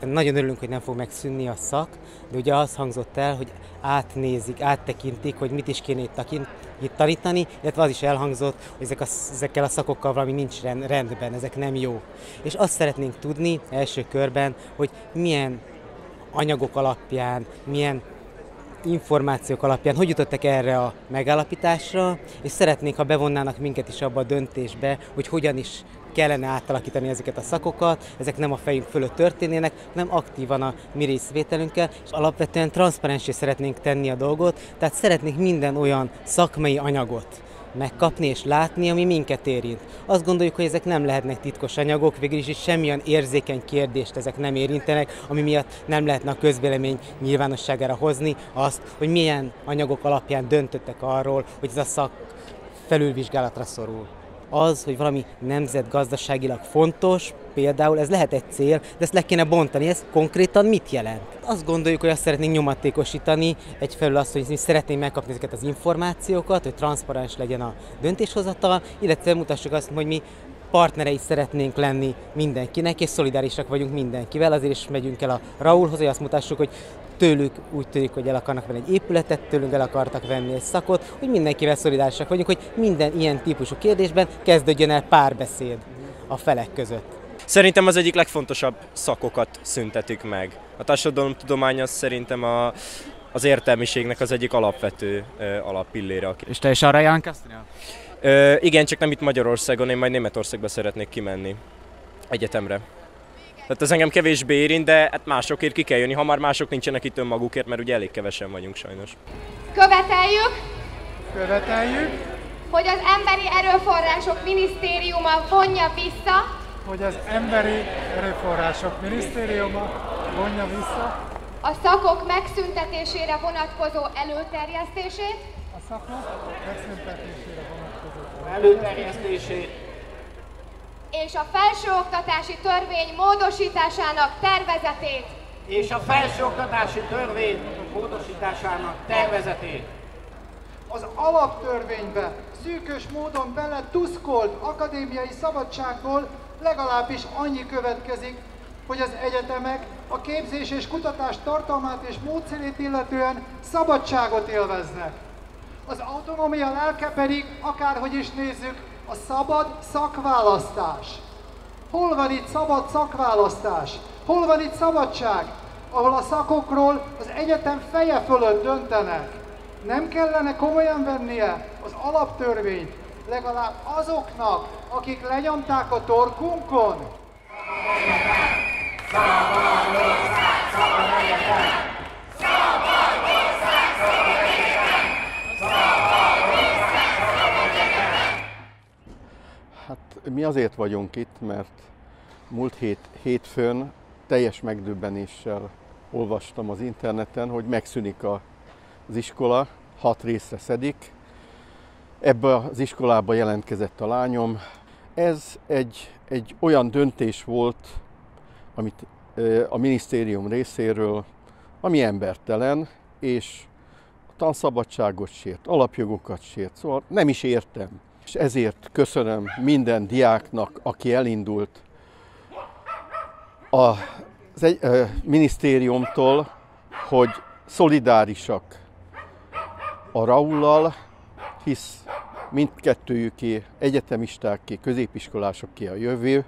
nagyon örülünk, hogy nem fog megszűnni a szak, de ugye az hangzott el, hogy átnézik, áttekintik, hogy mit is kéne itt, itt tanítani, illetve az is elhangzott, hogy ezek a, ezekkel a szakokkal valami nincs rendben, ezek nem jó. És azt szeretnénk tudni első körben, hogy milyen anyagok alapján, milyen információk alapján hogy jutottak erre a megállapításra, és szeretnénk, ha bevonnának minket is abba a döntésbe, hogy hogyan is kellene átalakítani ezeket a szakokat, ezek nem a fejünk fölött történnének, hanem aktívan a mi részvételünkkel, és alapvetően transzparensé szeretnénk tenni a dolgot, tehát szeretnénk minden olyan szakmai anyagot, megkapni és látni, ami minket érint. Azt gondoljuk, hogy ezek nem lehetnek titkos anyagok, végül is semmilyen érzékeny kérdést ezek nem érintenek, ami miatt nem lehetne a közvélemény nyilvánosságára hozni azt, hogy milyen anyagok alapján döntöttek arról, hogy ez a szak felülvizsgálatra szorul az, hogy valami nemzetgazdaságilag fontos, például ez lehet egy cél, de ezt le kéne bontani, ez konkrétan mit jelent? Azt gondoljuk, hogy azt szeretnénk nyomatékosítani, egyfelől azt, hogy szeretnénk megkapni ezeket az információkat, hogy transzparens legyen a döntéshozatal, illetve mutassuk azt, hogy mi partnerei szeretnénk lenni mindenkinek, és szolidárisak vagyunk mindenkivel, azért is megyünk el a Raulhoz, hogy azt mutassuk, hogy tőlük úgy tűnik, hogy el akarnak venni egy épületet, tőlünk el akartak venni egy szakot, hogy mindenkivel szolidárisak vagyunk, hogy minden ilyen típusú kérdésben kezdődjön el párbeszéd a felek között. Szerintem az egyik legfontosabb szakokat szüntetük meg. A társadalomtudomány az szerintem a, az értelmiségnek az egyik alapvető uh, alappillére. És te is arra jelentkeztél? Uh, igen, csak nem itt Magyarországon, én majd Németországba szeretnék kimenni. Egyetemre. Tehát ez engem kevésbé érint, de hát másokért ki kell jönni, ha már mások nincsenek itt önmagukért, mert ugye elég kevesen vagyunk sajnos. Követeljük, Követeljük, hogy az Emberi Erőforrások Minisztériuma vonja vissza, hogy az Emberi Erőforrások Minisztériuma vonja vissza. A szakok megszüntetésére vonatkozó előterjesztését, a szakok megszüntetésére vonatkozó előterjesztését és a felsőoktatási törvény módosításának tervezetét. és a felsőoktatási törvény módosításának tervezetét. Az alaptörvénybe szűkös módon bele tuszkolt akadémiai szabadságból legalábbis annyi következik, hogy az egyetemek a képzés és kutatás tartalmát és módszerét illetően szabadságot élveznek. Az autonómia lelke pedig, akárhogy is nézzük, a szabad szakválasztás. Hol van itt szabad szakválasztás? Hol van itt szabadság, ahol a szakokról az egyetem feje fölött döntenek? Nem kellene komolyan vennie az alaptörvényt legalább azoknak, akik lenyomták a torkunkon? Hát mi azért vagyunk itt, mert múlt hét, hétfőn teljes megdöbbenéssel olvastam az interneten, hogy megszűnik a, az iskola, hat részre szedik. Ebbe az iskolába jelentkezett a lányom. Ez egy, egy olyan döntés volt, amit a minisztérium részéről, ami embertelen, és a tanszabadságot sért, alapjogokat sért, szóval nem is értem. És ezért köszönöm minden diáknak, aki elindult az egy, ö, minisztériumtól, hogy szolidárisak a Raullal, hisz mindkettőjüké egyetemistáké, középiskolásoké a jövő,